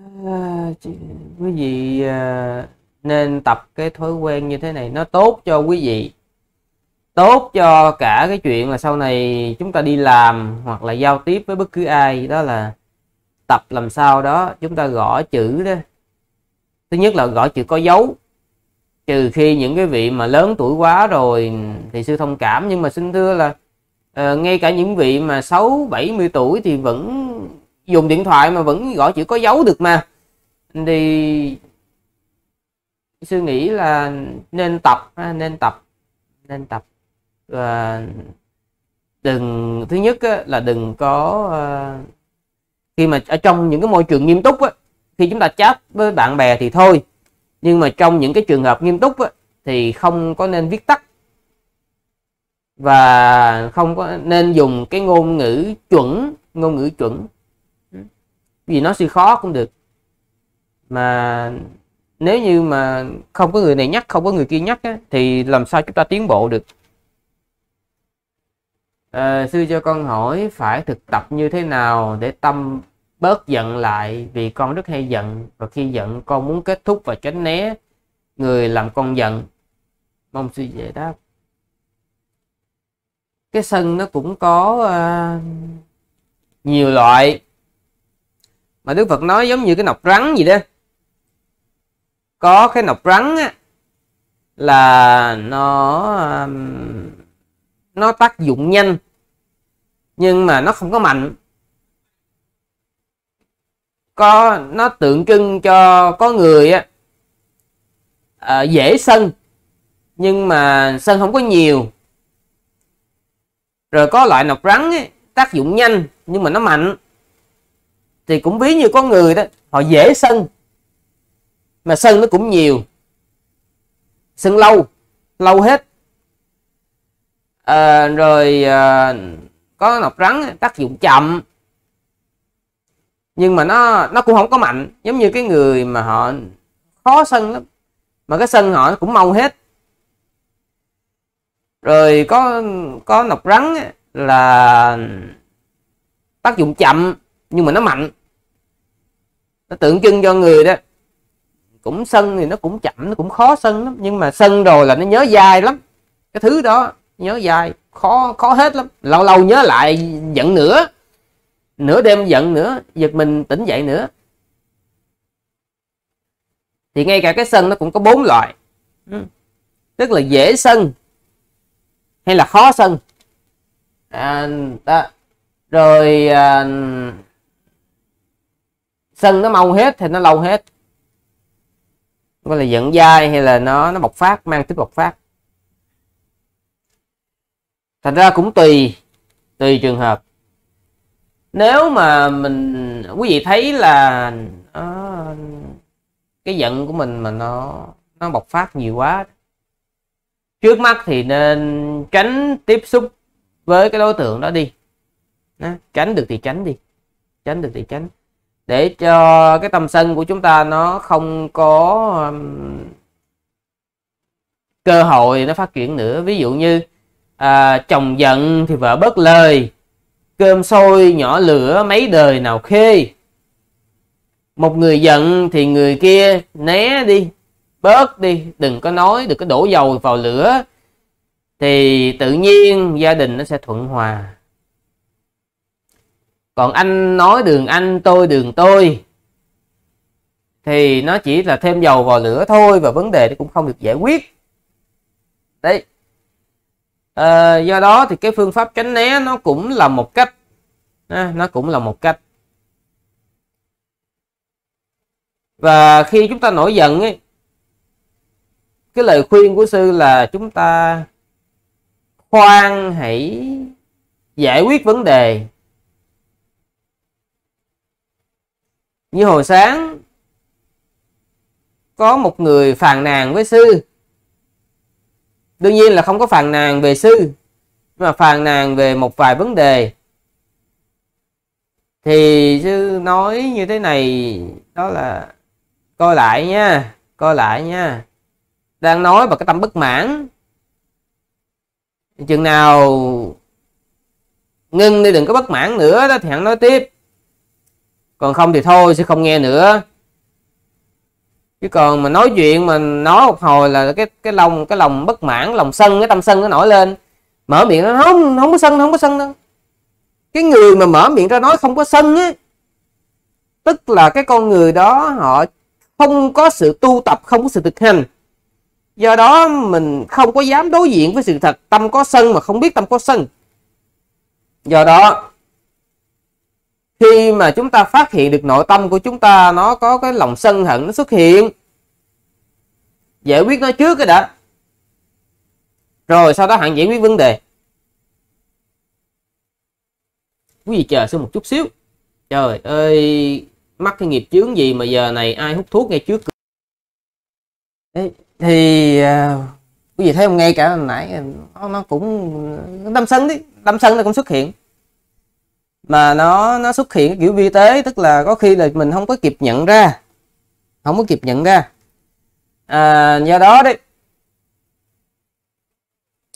À, quý vị à, nên tập cái thói quen như thế này. Nó tốt cho quý vị. Tốt cho cả cái chuyện là sau này chúng ta đi làm hoặc là giao tiếp với bất cứ ai. Đó là tập làm sao đó chúng ta gõ chữ đó. Thứ nhất là gõ chữ có dấu. Trừ khi những cái vị mà lớn tuổi quá rồi thì sư thông cảm. Nhưng mà xin thưa là uh, ngay cả những vị mà 6 70 tuổi thì vẫn dùng điện thoại mà vẫn gõ chữ có dấu được mà. Thì suy nghĩ là nên tập nên tập nên tập. Và đừng thứ nhất là đừng có uh, khi mà ở trong những cái môi trường nghiêm túc á, khi chúng ta chat với bạn bè thì thôi. Nhưng mà trong những cái trường hợp nghiêm túc á, thì không có nên viết tắt. Và không có nên dùng cái ngôn ngữ chuẩn ngôn ngữ chuẩn vì nó sẽ khó cũng được. Mà nếu như mà không có người này nhắc không có người kia nhắc á, thì làm sao chúng ta tiến bộ được? À, sư cho con hỏi phải thực tập như thế nào để tâm bớt giận lại vì con rất hay giận và khi giận con muốn kết thúc và tránh né người làm con giận? Mong sư giải đáp. Cái sân nó cũng có uh, nhiều loại mà Đức Phật nói giống như cái nọc rắn gì đó. Có cái nọc rắn á, là nó um, nó tác dụng nhanh nhưng mà nó không có mạnh. Có nó tượng trưng cho có người á à, dễ sân nhưng mà sân không có nhiều. Rồi có loại nọc rắn ấy, tác dụng nhanh nhưng mà nó mạnh thì cũng ví như có người đó họ dễ sân. Mà sân nó cũng nhiều. Sân lâu lâu hết. À, rồi à, có nọc rắn tác dụng chậm. Nhưng mà nó nó cũng không có mạnh giống như cái người mà họ khó sân lắm. Mà cái sân họ cũng mau hết. Rồi có có nọc rắn là tác dụng chậm nhưng mà nó mạnh nó tượng trưng cho người đó. Cũng sân thì nó cũng chậm nó cũng khó sân lắm. Nhưng mà sân rồi là nó nhớ dai lắm. Cái thứ đó nhớ dai khó khó hết lắm. Lâu lâu nhớ lại giận nữa. Nửa đêm giận nữa giật mình tỉnh dậy nữa. Thì ngay cả cái sân nó cũng có bốn loại. Ừ. tức là dễ sân hay là khó sân. À, đó. rồi à, sân nó mau hết thì nó lâu hết. Gọi là giận dai hay là nó nó bộc phát mang tính bộc phát. Thành ra cũng tùy tùy trường hợp. Nếu mà mình quý vị thấy là à, cái giận của mình mà nó nó bộc phát nhiều quá trước mắt thì nên tránh tiếp xúc với cái đối tượng đó đi. Đó, tránh được thì tránh đi tránh được thì tránh để cho cái tâm sân của chúng ta nó không có um, cơ hội nó phát triển nữa. Ví dụ như à, chồng giận thì vợ bớt lời cơm sôi nhỏ lửa mấy đời nào khê. Một người giận thì người kia né đi bớt đi đừng có nói đừng có đổ dầu vào lửa. Thì tự nhiên gia đình nó sẽ thuận hòa còn anh nói đường anh tôi đường tôi. Thì nó chỉ là thêm dầu vào lửa thôi và vấn đề nó cũng không được giải quyết. Đấy. À, do đó thì cái phương pháp tránh né nó cũng là một cách. À, nó cũng là một cách. Và khi chúng ta nổi giận ấy cái lời khuyên của sư là chúng ta khoan hãy giải quyết vấn đề. Như hồi sáng, có một người phàn nàn với sư. Đương nhiên là không có phàn nàn về sư mà phàn nàn về một vài vấn đề. Thì sư nói như thế này, đó là, coi lại nha, coi lại nha. Đang nói bằng cái tâm bất mãn. Chừng nào ngưng đi đừng có bất mãn nữa đó thì hắn nói tiếp còn không thì thôi, sẽ không nghe nữa. Chứ còn mà nói chuyện mà nói một hồi là cái cái lòng cái lòng bất mãn lòng sân, cái tâm sân nó nổi lên. Mở miệng nó không không có sân, không có sân đâu. Cái người mà mở miệng ra nói không có sân á, tức là cái con người đó họ không có sự tu tập, không có sự thực hành. Do đó mình không có dám đối diện với sự thật. Tâm có sân mà không biết tâm có sân. Do đó khi mà chúng ta phát hiện được nội tâm của chúng ta nó có cái lòng sân hận nó xuất hiện. Giải quyết nó trước cái đã. Rồi sau đó hạn giải quyết vấn đề. Quý vị chờ xem một chút xíu. Trời ơi mắc cái nghiệp chướng gì mà giờ này ai hút thuốc ngay trước Đấy, thì uh, quý vị thấy không ngay cả nãy nó, nó cũng tâm sân đấy tâm sân nó cũng xuất hiện mà nó nó xuất hiện kiểu vi tế tức là có khi là mình không có kịp nhận ra. Không có kịp nhận ra. À, do đó đấy.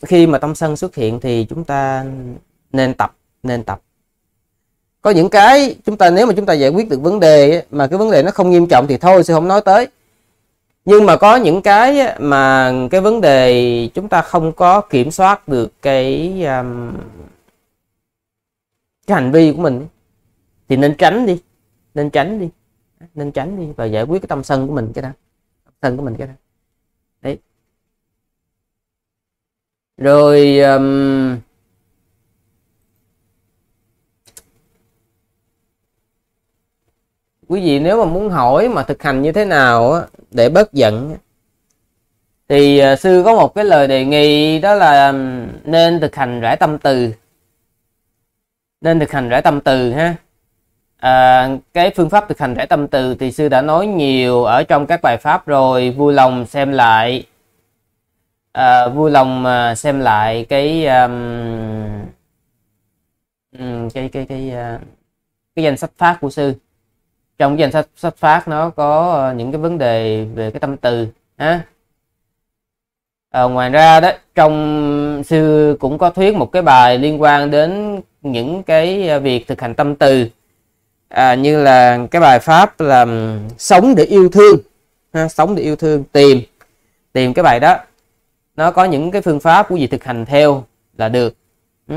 Khi mà tâm sân xuất hiện thì chúng ta nên tập nên tập. Có những cái chúng ta nếu mà chúng ta giải quyết được vấn đề mà cái vấn đề nó không nghiêm trọng thì thôi sẽ không nói tới. Nhưng mà có những cái mà cái vấn đề chúng ta không có kiểm soát được cái um, cái hành vi của mình thì nên tránh đi. Nên tránh đi. Nên tránh đi và giải quyết cái tâm sân của mình cái đó tâm sân của mình cái đó đấy. Rồi um, quý vị nếu mà muốn hỏi mà thực hành như thế nào để bớt giận thì à, sư có một cái lời đề nghị đó là nên thực hành rải tâm từ nên thực hành rải tâm từ ha. À, cái phương pháp thực hành rải tâm từ thì sư đã nói nhiều ở trong các bài pháp rồi vui lòng xem lại. À, vui lòng à, xem lại cái um, cái cái cái cái, cái danh sách pháp của sư. Trong danh sách sách phát nó có ờ, những cái vấn đề về cái tâm từ ha. À, ngoài ra đó trong sư cũng có thuyết một cái bài liên quan đến những cái à, việc thực hành tâm từ à, như là cái bài pháp là sống để yêu thương ha, sống để yêu thương tìm tìm cái bài đó nó có những cái phương pháp của gì thực hành theo là được ừ.